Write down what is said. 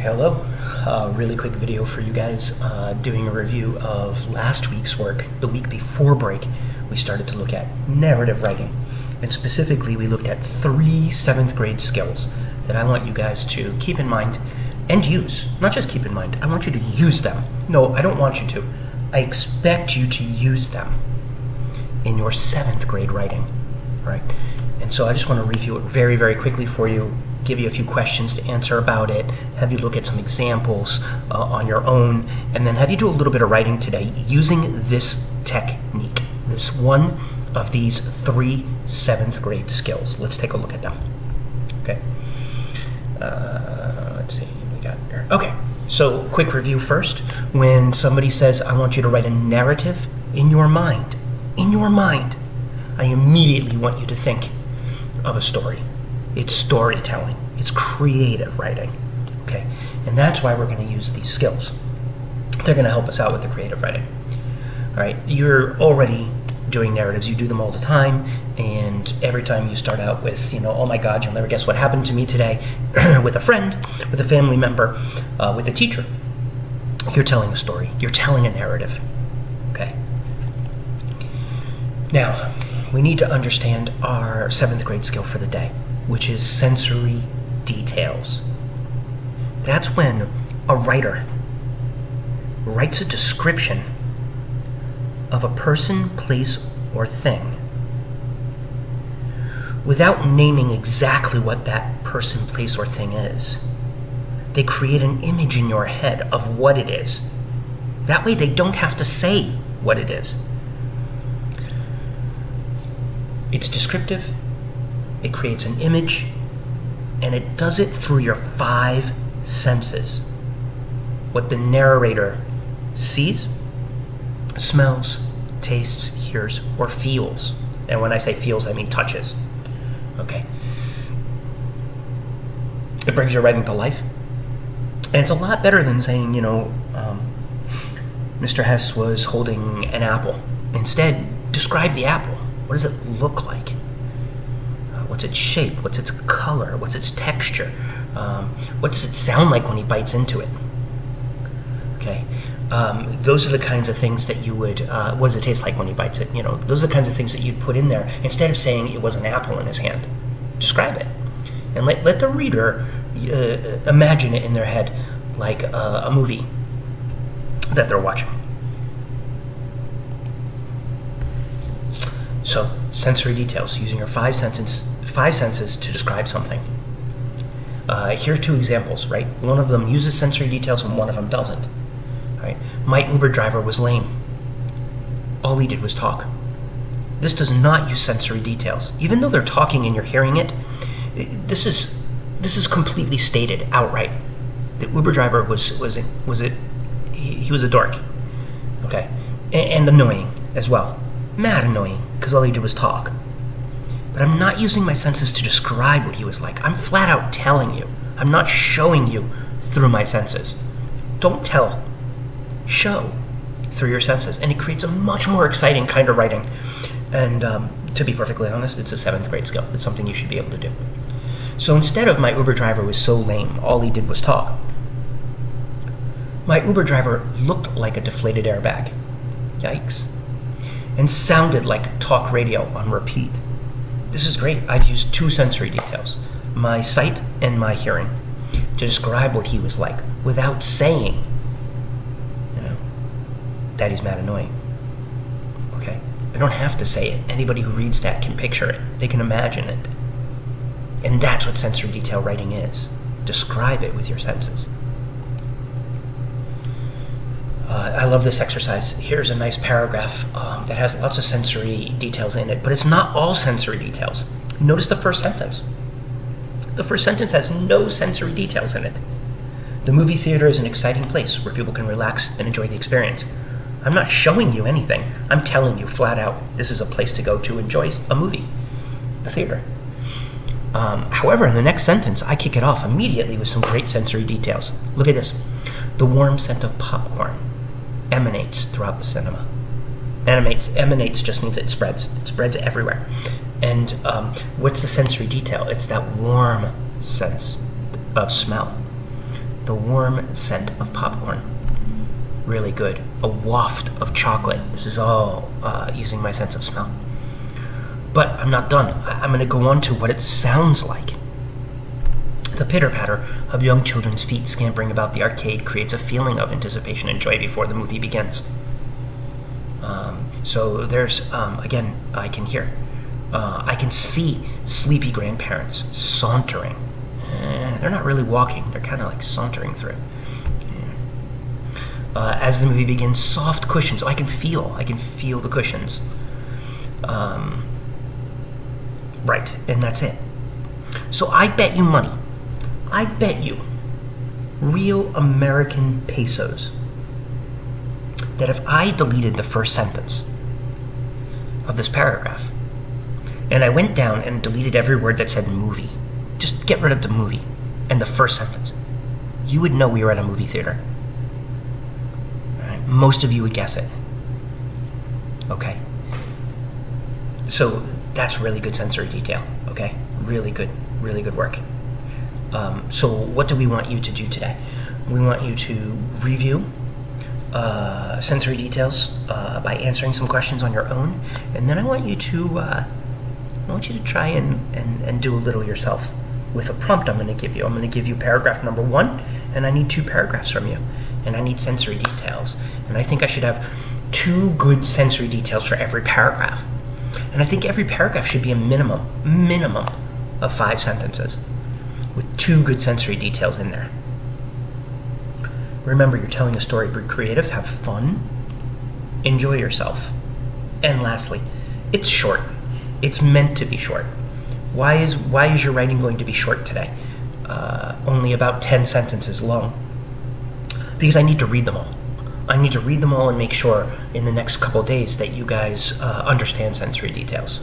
Hello. Uh, really quick video for you guys uh, doing a review of last week's work. The week before break, we started to look at narrative writing. And specifically, we looked at three seventh grade skills that I want you guys to keep in mind and use. Not just keep in mind, I want you to use them. No, I don't want you to. I expect you to use them in your seventh grade writing. Right? And so I just want to review it very, very quickly for you give you a few questions to answer about it, have you look at some examples uh, on your own, and then have you do a little bit of writing today using this technique, this one of these three seventh grade skills. Let's take a look at them. Okay. Uh, let's see, we got there. Okay, so quick review first. When somebody says, I want you to write a narrative in your mind, in your mind, I immediately want you to think of a story it's storytelling, it's creative writing. Okay? And that's why we're going to use these skills. They're going to help us out with the creative writing. All right? You're already doing narratives, you do them all the time, and every time you start out with, you know, oh my God, you'll never guess what happened to me today, with a friend, with a family member, uh, with a teacher, you're telling a story, you're telling a narrative. Okay? Now, we need to understand our seventh grade skill for the day which is sensory details. That's when a writer writes a description of a person, place, or thing without naming exactly what that person, place, or thing is. They create an image in your head of what it is. That way, they don't have to say what it is. It's descriptive, it creates an image, and it does it through your five senses. What the narrator sees, smells, tastes, hears, or feels. And when I say feels, I mean touches. Okay? It brings your writing to life. And it's a lot better than saying, you know, um, Mr. Hess was holding an apple. Instead, describe the apple. What does it look like? What's its shape? What's its color? What's its texture? Um, what does it sound like when he bites into it? Okay, um, those are the kinds of things that you would. Uh, what does it taste like when he bites it? You know, those are the kinds of things that you'd put in there instead of saying it was an apple in his hand. Describe it, and let let the reader uh, imagine it in their head like a movie that they're watching. So, sensory details using your five senses five senses to describe something. Uh, here are two examples, right? One of them uses sensory details and one of them doesn't. Right? My Uber driver was lame. All he did was talk. This does not use sensory details. Even though they're talking and you're hearing it, this is this is completely stated outright. The Uber driver was was was it he, he was a dork. Okay. And, and annoying as well. Mad annoying because all he did was talk. But I'm not using my senses to describe what he was like. I'm flat out telling you. I'm not showing you through my senses. Don't tell, show through your senses. And it creates a much more exciting kind of writing. And um, to be perfectly honest, it's a seventh grade skill. It's something you should be able to do. So instead of my Uber driver was so lame, all he did was talk, my Uber driver looked like a deflated airbag. Yikes. And sounded like talk radio on repeat. This is great. I've used two sensory details my sight and my hearing to describe what he was like without saying, you know, Daddy's mad annoying. Okay? I don't have to say it. Anybody who reads that can picture it, they can imagine it. And that's what sensory detail writing is. Describe it with your senses. Uh, I love this exercise. Here's a nice paragraph um, that has lots of sensory details in it, but it's not all sensory details. Notice the first sentence. The first sentence has no sensory details in it. The movie theater is an exciting place where people can relax and enjoy the experience. I'm not showing you anything. I'm telling you flat out this is a place to go to enjoy a movie, the theater. Um, however, in the next sentence, I kick it off immediately with some great sensory details. Look at this the warm scent of popcorn emanates throughout the cinema. Emanates, emanates just means it spreads. It spreads everywhere. And um, what's the sensory detail? It's that warm sense of smell. The the warm scent of popcorn. Really good. A waft of chocolate. This is all uh, using my sense of smell. But I'm not done. I- I'm going to go on to what it sounds like. The pitter patter of young children's feet scampering about the arcade creates a feeling of anticipation and joy before the movie begins. Um, so there's, um, again, I can hear. Uh, I can see sleepy grandparents sauntering. Eh, they're not really walking, they're kind of like sauntering through. Uh, as the movie begins, soft cushions. Oh, I can feel. I can feel the cushions. Um, right, and that's it. So I bet you money. I bet you real American pesos that if I deleted the first sentence of this paragraph and I went down and deleted every word that said movie, just get rid of the movie and the first sentence, you would know we were at a movie theater. Right? Most of you would guess it. Okay? So that's really good sensory detail, okay? Really good, really good work. Um, so, what do we want you to do today? We want you to review uh, sensory details uh, by answering some questions on your own, and then I want you to uh, I want you to try and, and, and do a little yourself with a prompt I'm going to give you. I'm going to give you paragraph number one, and I need two paragraphs from you, and I need sensory details, and I think I should have two good sensory details for every paragraph, and I think every paragraph should be a minimum minimum of five sentences with two good sensory details in there. Remember, you're telling a story. Be creative, have fun, enjoy yourself. And lastly, it's short. It's meant to be short. Why is why is your writing going to be short today? Uh, only about ten sentences long. Because I need to read them all. I need to read them all and make sure in the next couple days that you guys uh, understand sensory details.